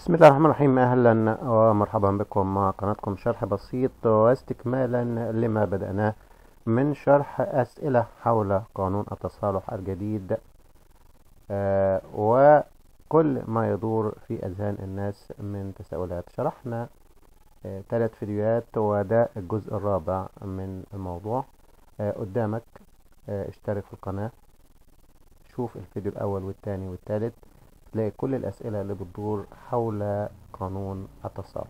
بسم الله الرحمن الرحيم. أهلا ومرحبا بكم. مع قناتكم شرح بسيط واستكمالا لما بدأناه من شرح أسئلة حول قانون التصالح الجديد آه وكل ما يدور في أذهان الناس من تساؤلات. شرحنا آه ثلاث فيديوهات وده الجزء الرابع من الموضوع. آه قدامك اشترك في القناة. شوف الفيديو الأول والثاني والثالث تلاقي كل الأسئلة اللي بتدور حول قانون التصالح.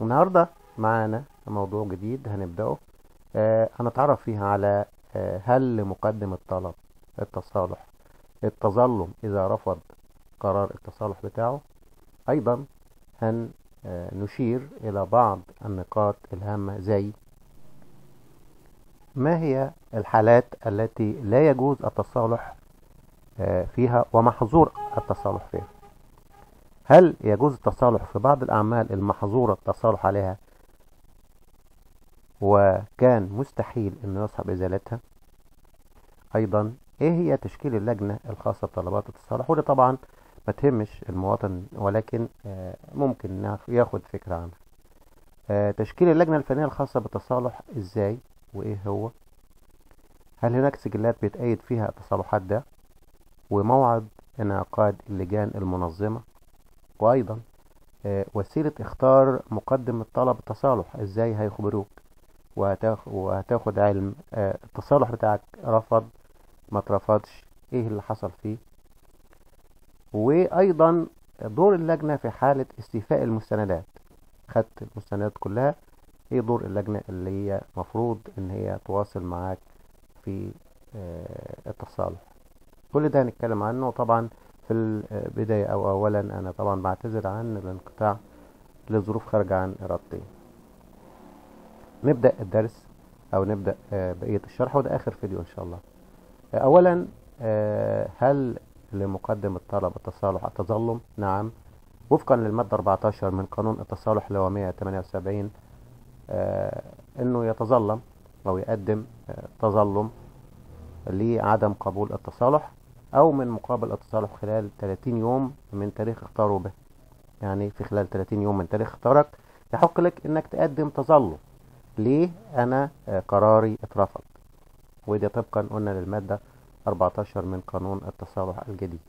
النهاردة معانا موضوع جديد هنبدأه. آه هنتعرف فيها على آه هل لمقدم الطلب التصالح التظلم إذا رفض قرار التصالح بتاعه؟ أيضا هنشير آه إلى بعض النقاط الهامة زي ما هي الحالات التي لا يجوز التصالح فيها ومحظور التصالح فيها. هل يجوز التصالح في بعض الأعمال المحظورة التصالح عليها؟ وكان مستحيل أنه يصعب إزالتها. أيضا إيه هي تشكيل اللجنة الخاصة بطلبات التصالح؟ وده طبعا ما تهمش المواطن ولكن ممكن ياخد فكرة عنها. تشكيل اللجنة الفنية الخاصة بالتصالح إزاي؟ وإيه هو؟ هل هناك سجلات بيتأيد فيها التصالحات ده؟ وموعد انعقاد اللجان المنظمة. وأيضا وسيلة اختار مقدم الطلب التصالح إزاي هيخبروك؟ وهتاخد علم. التصالح بتاعك رفض ما اترفضش. إيه اللي حصل فيه؟ وأيضا دور اللجنة في حالة استيفاء المستندات. خدت المستندات كلها. إيه دور اللجنة اللي هي مفروض إن هي تواصل معاك في التصالح؟ كل ده هنتكلم عنه. طبعا في البداية أو أولا أنا طبعا بعتذر عن الانقطاع لظروف خارجة عن إرادتي. نبدأ الدرس أو نبدأ بقية الشرح وده آخر فيديو إن شاء الله. أولا هل لمقدم الطلب التصالح التظلم؟ نعم. وفقا للمادة 14 من قانون التصالح اللي هو 178 إنه يتظلم أو يقدم تظلم لعدم قبول التصالح. أو من مقابل التصالح خلال 30 يوم من تاريخ اختاره به. يعني في خلال 30 يوم من تاريخ اختارك يحق لك إنك تقدم تظلم ليه أنا قراري اترفض؟ وده طبقا قلنا للمادة 14 من قانون التصالح الجديد.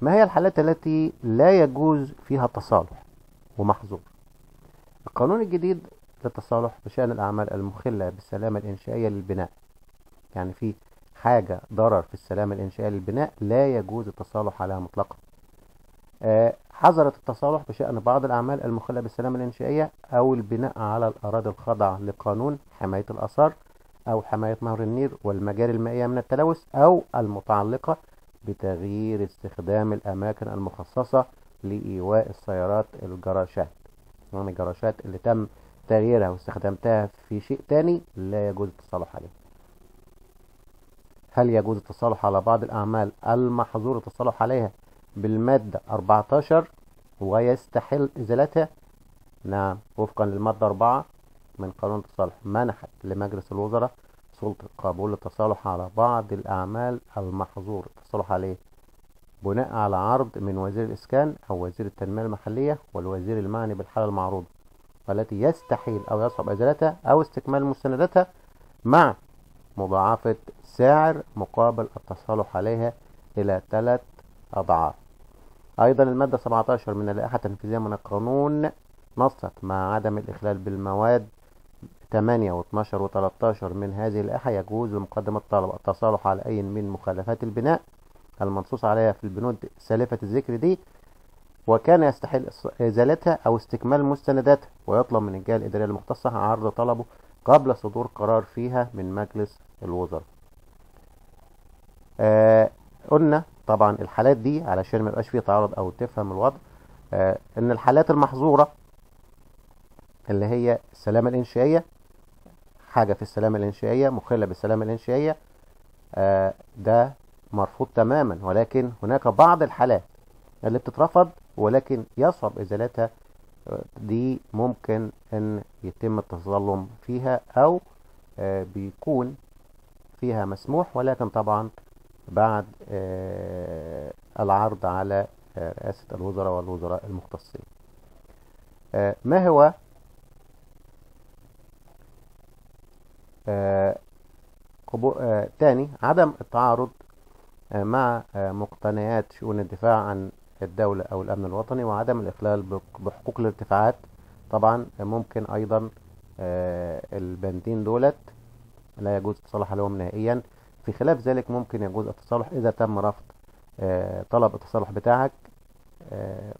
ما هي الحالات التي لا يجوز فيها التصالح؟ ومحظور. القانون الجديد للتصالح بشأن الأعمال المخلة بالسلامة الإنشائية للبناء. يعني في حاجة ضرر في السلامة الإنشائية للبناء لا يجوز التصالح عليها مطلقا. أه حظرت التصالح بشأن بعض الأعمال المخلة بالسلامة الإنشائية أو البناء على الأراضي الخاضعة لقانون حماية الآثار أو حماية نهر النيل والمجاري المائية من التلوث أو المتعلقة بتغيير استخدام الأماكن المخصصة لإيواء السيارات الجراشات. يعني الجراشات اللي تم تغييرها واستخدامتها في شيء تاني لا يجوز التصالح عليه هل يجوز التصالح على بعض الأعمال؟ المحظور التصالح عليها بالمادة 14 ويستحل إزالتها. نعم وفقا للمادة 4 من قانون التصالح. منحت لمجلس الوزراء سلطة قبول التصالح على بعض الأعمال. المحظور التصالح عليه بناء على عرض من وزير الإسكان أو وزير التنمية المحلية والوزير المعني بالحالة المعروضة والتي يستحيل أو يصعب إزالتها أو استكمال مستنداتها مع مضاعفة سعر مقابل التصالح عليها إلى ثلاث أضعاف. أيضا المادة 17 من اللائحة التنفيذية من القانون نصت مع عدم الإخلال بالمواد 8 و12 و13 من هذه اللائحة يجوز لمقدم الطلب التصالح على أي من مخالفات البناء المنصوص عليها في البنود سالفة الذكر دي وكان يستحيل إزالتها أو استكمال مستنداتها ويطلب من الجهة الإدارية المختصة عرض طلبه قبل صدور قرار فيها من مجلس الوزراء. آه قلنا طبعا الحالات دي علشان ما يبقاش فيه تعارض أو تفهم الوضع آه إن الحالات المحظورة اللي هي السلامة الإنشائية حاجة في السلامة الإنشائية مخلة بالسلامة الإنشائية آه ده مرفوض تماما ولكن هناك بعض الحالات اللي بتترفض ولكن يصعب إزالتها دي ممكن إن يتم التظلم فيها أو بيكون فيها مسموح ولكن طبعا بعد العرض على رئاسة الوزراء والوزراء المختصين. ما هو تاني عدم التعارض مع مقتنيات شؤون الدفاع عن الدولة أو الأمن الوطني وعدم الإخلال بحقوق الارتفاعات. طبعا ممكن أيضا البندين دولت لا يجوز التصالح عليهم نهائيا. في خلاف ذلك ممكن يجوز التصالح إذا تم رفض طلب التصالح بتاعك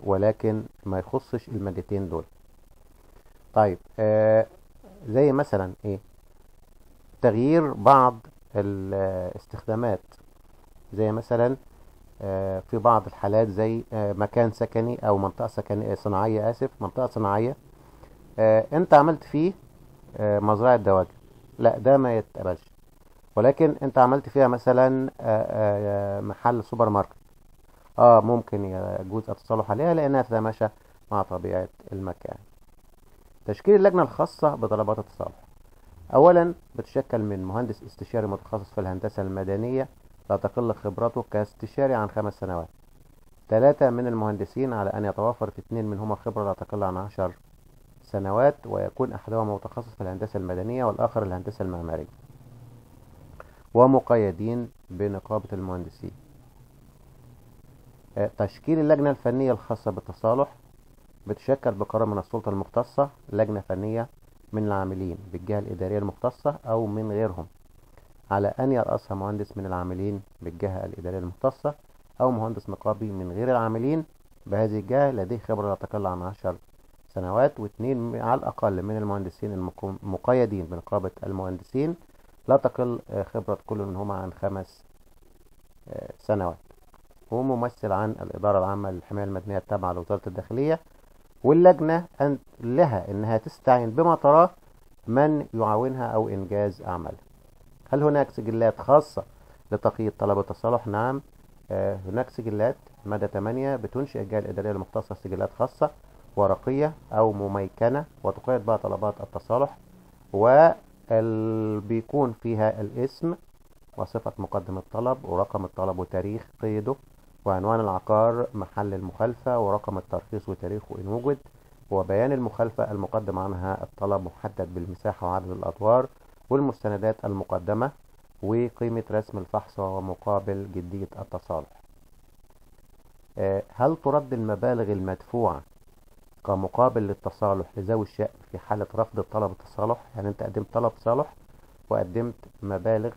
ولكن ما يخصش المادتين دول. طيب زي مثلا إيه؟ تغيير بعض الاستخدامات زي مثلا في بعض الحالات زي مكان سكني أو منطقة سكنية صناعية آسف منطقة صناعية. أنت عملت فيه مزرعة دواجن. لا ده ما يتقبلش. ولكن أنت عملت فيها مثلا محل سوبر ماركت. آه ممكن يجوز التصالح عليها لأنها تتماشى مع طبيعة المكان. تشكيل اللجنة الخاصة بطلبات التصالح. اولا بتشكل من مهندس استشاري متخصص في الهندسة المدنية. لا تقل خبرته كاستشاري عن خمس سنوات. ثلاثة من المهندسين على أن يتوافر في اثنين منهما خبرة لا تقل عن عشر سنوات ويكون أحدهما متخصص في الهندسة المدنية والآخر الهندسة المعمارية. ومقيدين بنقابة المهندسين. تشكيل اللجنة الفنية الخاصة بالتصالح بتشكل بقرار من السلطة المختصة لجنة فنية من العاملين بالجهة الإدارية المختصة أو من غيرهم. على أن يرأسها مهندس من العاملين بالجهة الإدارية المختصة أو مهندس نقابي من غير العاملين. بهذه الجهة لديه خبرة لا تقل عن عشر سنوات واثنين على الأقل من المهندسين المقيدين بنقابة المهندسين. لا تقل خبرة كل منهما عن خمس سنوات. وممثل عن الإدارة العامة للحماية المدنية التابعة لوزارة الداخلية. واللجنة أن لها أنها تستعين بما تراه من يعاونها أو إنجاز أعمالها. هل هناك سجلات خاصة لتقييد طلب التصالح؟ نعم آه هناك سجلات مدى 8 بتنشئ الجهة الإدارية المختصة سجلات خاصة ورقية أو مميكنة وتقيد بها طلبات التصالح وبيكون فيها الاسم وصفة مقدم الطلب ورقم الطلب وتاريخ قيده وعنوان العقار محل المخالفة ورقم الترخيص وتاريخه إن وجد وبيان المخالفة المقدم عنها الطلب محدد بالمساحة وعدد الأدوار والمستندات المقدمة وقيمة رسم الفحص ومقابل جدية التصالح. هل ترد المبالغ المدفوعة كمقابل للتصالح لذوي الشأن في حالة رفض طلب التصالح؟ يعني أنت قدمت طلب تصالح وقدمت مبالغ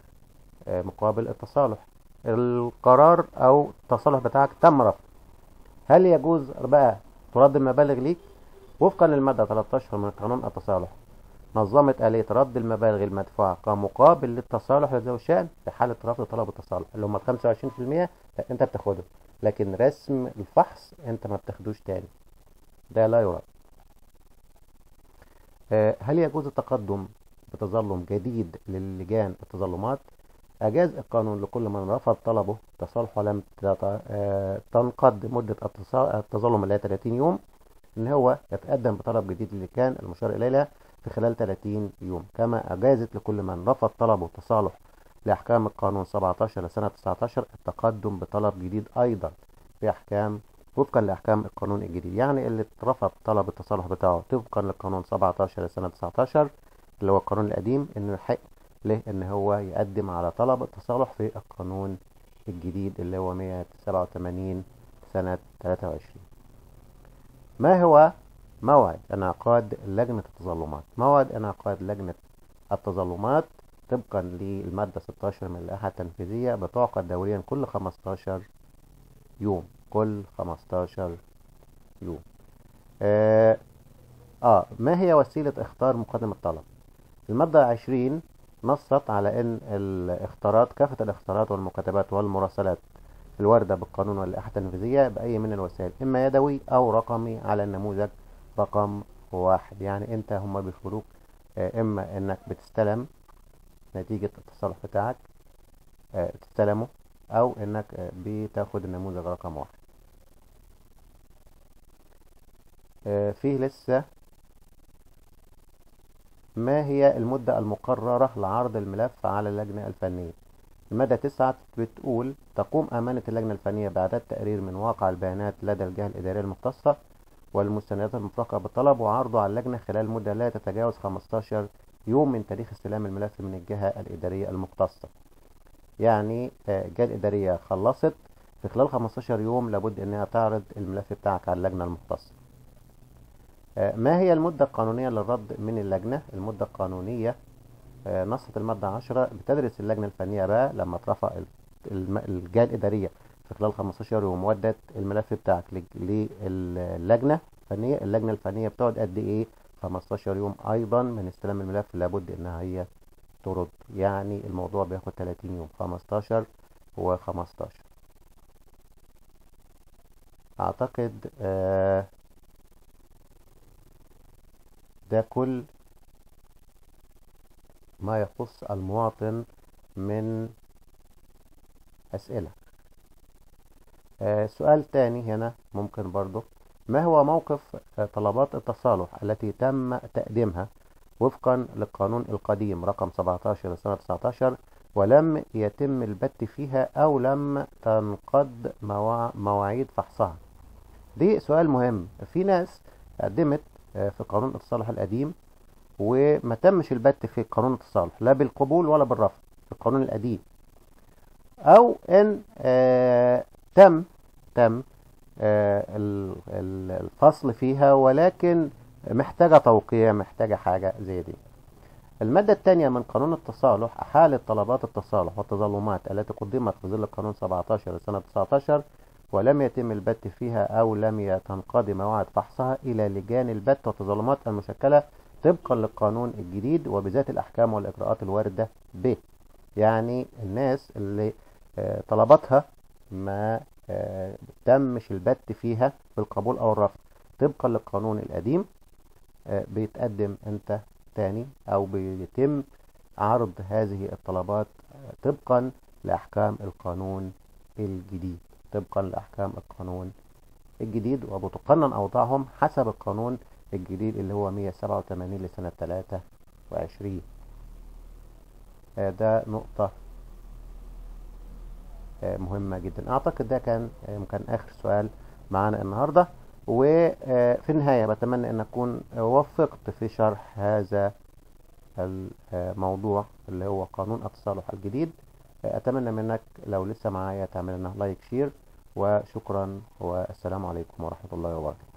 مقابل التصالح. القرار أو التصالح بتاعك تم رفض هل يجوز بقى ترد المبالغ ليك؟ وفقا للمادة 13 من قانون التصالح. نظمت آلية رد المبالغ المدفوعة كمقابل للتصالح لذوي الشأن في حالة رفض طلب التصالح اللي هم 25% لا انت بتاخده لكن رسم الفحص انت ما بتاخدوش تاني. ده لا يرد هل يجوز التقدم بتظلم جديد للجان التظلمات؟ أجاز القانون لكل من رفض طلبه تصالح ولم تنقض مدة التظلم اللي هي 30 يوم إن هو يتقدم بطلب جديد للجان المشار إليها في خلال 30 يوم. كما أجازت لكل من رفض طلبه تصالح لأحكام القانون 17 لسنة 19 التقدم بطلب جديد أيضا في أحكام وفقا لأحكام القانون الجديد. يعني اللي رفض طلب التصالح بتاعه طبقا للقانون 17 لسنة 19 اللي هو القانون القديم إنه يحق له إن هو يقدم على طلب التصالح في القانون الجديد اللي هو 187 سنة 23 ما هو موعد انعقاد لجنة التظلمات. موعد انعقاد لجنة التظلمات طبقا للمادة 16 من اللائحة التنفيذية بتعقد دوريا كل 15 يوم. كل 15 يوم. آه, آه ما هي وسيلة اختار مقدم الطلب المادة 20 نصت على إن الاختارات كافة الاختارات والمكاتبات والمراسلات الواردة بالقانون واللائحة التنفيذية بأي من الوسائل إما يدوي أو رقمي على النموذج رقم واحد. يعني انت هم بيخبروك إما إنك بتستلم نتيجة التصالح بتاعك تستلمه أو إنك بتاخد النموذج رقم واحد. فيه لسه ما هي المدة المقررة لعرض الملف على اللجنة الفنية؟ المادة تسعة بتقول تقوم أمانة اللجنة الفنية بإعداد تقرير من واقع البيانات لدى الجهة الإدارية المختصة والمستندات المفرقة بالطلب وعرضه على اللجنة خلال مدة لا تتجاوز 15 يوم من تاريخ استلام الملف من الجهة الإدارية المختصة. يعني آه، الجهة الإدارية خلصت في خلال 15 يوم لابد أنها تعرض الملف بتاعك على اللجنة المختصة. آه، ما هي المدة القانونية للرد من اللجنة؟ المدة القانونية آه، نصت المادة 10 بتدرس اللجنة الفنية بقى لما ترفع الجهة الإدارية. في خلال 15 يوم ودت الملف بتاعك لج- للجنة الفنية اللجنة الفنية بتقعد قد إيه؟ 15 يوم. أيضا من استلام الملف لابد إنها هي ترد. يعني الموضوع بياخد 30 يوم. 15 و15 أعتقد آه، ده كل ما يخص المواطن من أسئلة. سؤال تاني هنا ممكن برضو. ما هو موقف آه، طلبات التصالح التي تم تقديمها وفقا للقانون القديم رقم 17 لسنة 19 ولم يتم البت فيها أو لم تنقض مواع- مواعيد فحصها؟ دي سؤال مهم. في ناس قدمت آه، في قانون التصالح القديم وما تمش البت في قانون التصالح لا بالقبول ولا بالرفض في القانون القديم. إن آه تم تم آه ال- ال- الفصل فيها ولكن محتاجة توقيع محتاجة حاجة زي دي. المادة الثانية من قانون التصالح أحالت طلبات التصالح والتظلمات التي قدمت في ظل القانون 17 لسنة 19 ولم يتم البت فيها أو لم تنقضي موعد فحصها إلى لجان البت والتظلمات المشكلة طبقا للقانون الجديد وبذات الأحكام والإجراءات الواردة به يعني الناس اللي آه، طلباتها ما آه، تمش البت فيها بالقبول أو الرفض. طبقا للقانون القديم آه، بيتقدم أنت تاني أو بيتم عرض هذه الطلبات آه، طبقا لأحكام القانون الجديد. طبقا لأحكام القانون الجديد وبتقنن أوضاعهم حسب القانون الجديد اللي هو 187 لسنة 23 آه، ده نقطة مهمة جدا. أعتقد ده كان آه، كان آخر سؤال معانا النهاردة. وفي النهاية بتمنى أن أكون وفقت في شرح هذا الموضوع اللي هو قانون التصالح الجديد. أتمنى منك لو لسه معايا تعمل لنا like share وشكرا والسلام عليكم ورحمة الله وبركاته.